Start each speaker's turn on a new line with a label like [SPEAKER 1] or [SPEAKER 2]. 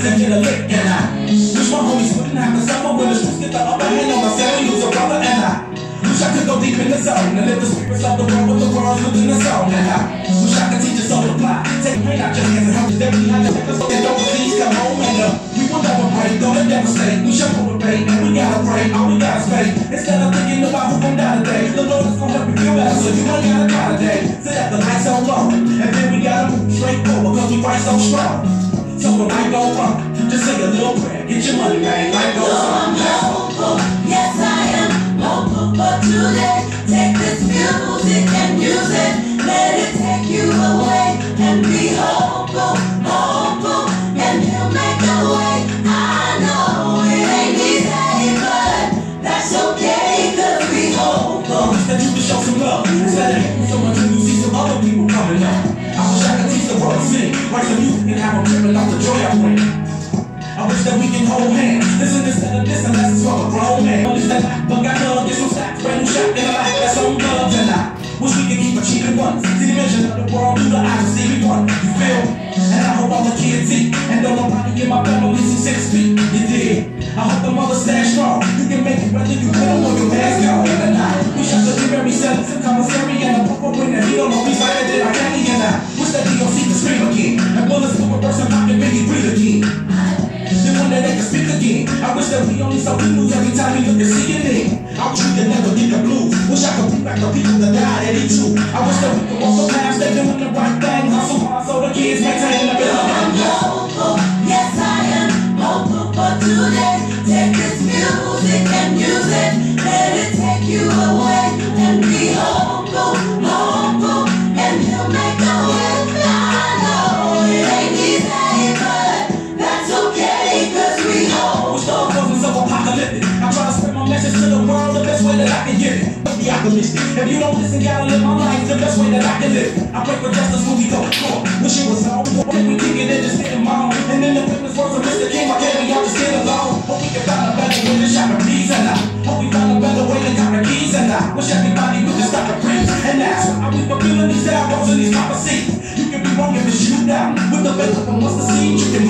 [SPEAKER 1] and get a lick and I wish my homies wouldn't have to suffer when the streets get the upper hand on myself and lose a brother and I wish I could go deep in the zone and live the spirits of the world with the world's within the zone and I wish I could teach us all to fly, take pain out your hands and help us every night to take us and don't please come home and uh, we will never break, gonna devastate, we shall motivate and we gotta pray, all we gotta say instead of thinking about who gon' die today, the Lord is gonna help you feel better so you ain't gotta die today, set up the lights on low and then we gotta move straight forward cause we fight so strong. So when life go wrong, just say a little prayer, get your money, man. Life goes on. Let's go.
[SPEAKER 2] hopeful. Yes, I am hopeful for today. Take this music and use it. Let it take you away and be hopeful, hopeful, and he'll make a way. I know it ain't easy, but that's okay, cause we hopeful.
[SPEAKER 1] That you could show some love them tripping off the joy I bring. I wish that we can hold hands, listen instead of this, that the every time we look at CNN. I wish we could never get the blues. Wish I could bring back the people that died at each. I wish that we could walk the path, stay doing the right thing. Hustle hard so the kids maintain the building.
[SPEAKER 2] hopeful. Yes, I am hopeful for today. Take this music and use it. Let it take you If you don't listen, gotta live my life the best way that I can live. I pray for justice when we don't talk.
[SPEAKER 1] Wish
[SPEAKER 2] it
[SPEAKER 1] was all we were we kicking and just hitting mom. And then the famous words of Mr. King, why can't we all just get along? Hope we can find a better way to shop at peace and I hope we find a better way to cop the keys and I wish everybody would just stop the creep. And that's why I was fulfilling these albums and these prophecies. You can be wrong if it's you down With the best of what's the scene, you can